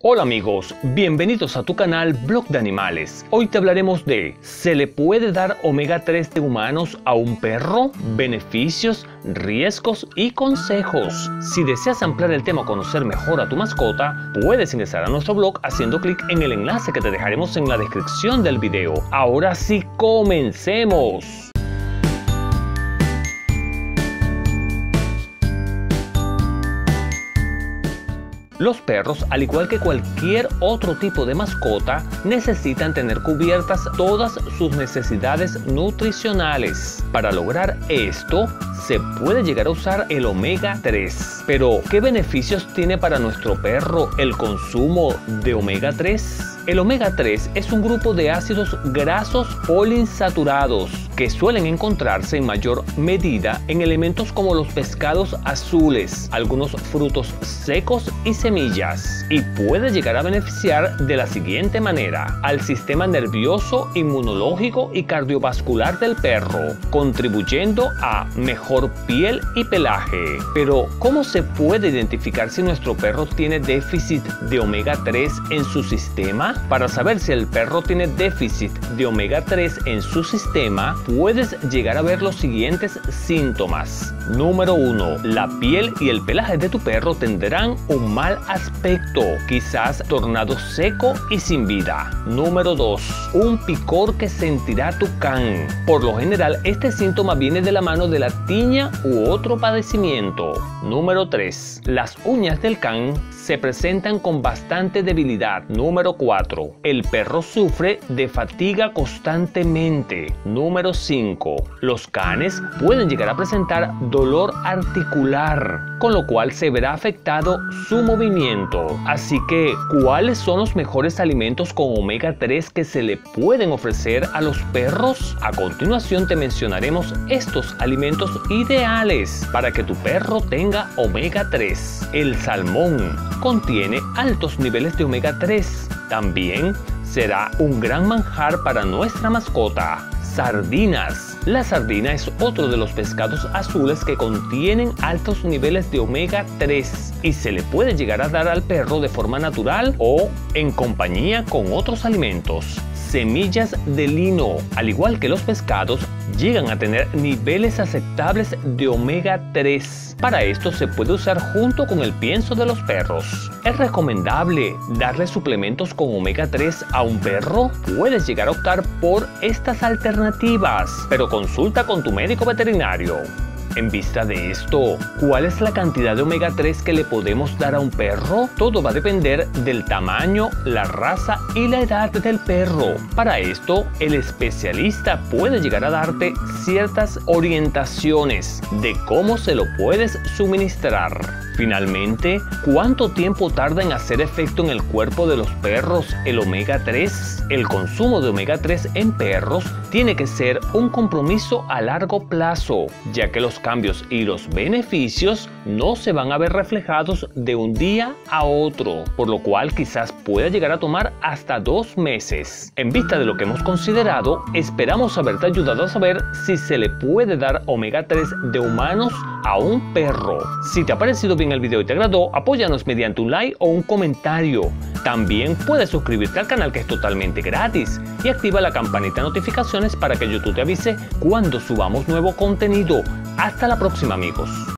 Hola amigos, bienvenidos a tu canal Blog de Animales. Hoy te hablaremos de ¿Se le puede dar omega 3 de humanos a un perro? Beneficios, riesgos y consejos. Si deseas ampliar el tema o conocer mejor a tu mascota, puedes ingresar a nuestro blog haciendo clic en el enlace que te dejaremos en la descripción del video. Ahora sí, comencemos. Los perros, al igual que cualquier otro tipo de mascota, necesitan tener cubiertas todas sus necesidades nutricionales. Para lograr esto, se puede llegar a usar el omega 3. Pero, ¿qué beneficios tiene para nuestro perro el consumo de omega 3? El omega 3 es un grupo de ácidos grasos poliinsaturados que suelen encontrarse en mayor medida en elementos como los pescados azules, algunos frutos secos y semillas, y puede llegar a beneficiar de la siguiente manera al sistema nervioso, inmunológico y cardiovascular del perro, contribuyendo a mejor piel y pelaje. Pero, ¿cómo se puede identificar si nuestro perro tiene déficit de omega 3 en su sistema? Para saber si el perro tiene déficit de omega 3 en su sistema, puedes llegar a ver los siguientes síntomas. Número 1. La piel y el pelaje de tu perro tendrán un mal aspecto, quizás tornado seco y sin vida. Número 2. Un picor que sentirá tu can. Por lo general, este síntoma viene de la mano de la tiña u otro padecimiento. Número 3. Las uñas del can se presentan con bastante debilidad. Número 4. El perro sufre de fatiga constantemente. Número 5. Los canes pueden llegar a presentar dolor articular, con lo cual se verá afectado su movimiento. Así que, ¿cuáles son los mejores alimentos con omega 3 que se le pueden ofrecer a los perros? A continuación te mencionaremos estos alimentos ideales para que tu perro tenga omega 3. El salmón contiene altos niveles de omega 3. También será un gran manjar para nuestra mascota. Sardinas. La sardina es otro de los pescados azules que contienen altos niveles de omega 3 y se le puede llegar a dar al perro de forma natural o en compañía con otros alimentos semillas de lino. Al igual que los pescados, llegan a tener niveles aceptables de omega 3. Para esto se puede usar junto con el pienso de los perros. ¿Es recomendable darle suplementos con omega 3 a un perro? Puedes llegar a optar por estas alternativas, pero consulta con tu médico veterinario. En vista de esto, ¿cuál es la cantidad de omega 3 que le podemos dar a un perro? Todo va a depender del tamaño, la raza y la edad del perro. Para esto, el especialista puede llegar a darte ciertas orientaciones de cómo se lo puedes suministrar. Finalmente, ¿cuánto tiempo tarda en hacer efecto en el cuerpo de los perros el omega 3? El consumo de omega 3 en perros tiene que ser un compromiso a largo plazo, ya que los cambios y los beneficios no se van a ver reflejados de un día a otro, por lo cual quizás pueda llegar a tomar hasta dos meses. En vista de lo que hemos considerado, esperamos haberte ayudado a saber si se le puede dar omega 3 de humanos a un perro. Si te ha parecido bien el video y te agradó, apóyanos mediante un like o un comentario. También puedes suscribirte al canal que es totalmente gratis y activa la campanita de notificaciones para que YouTube te avise cuando subamos nuevo contenido. Hasta la próxima amigos.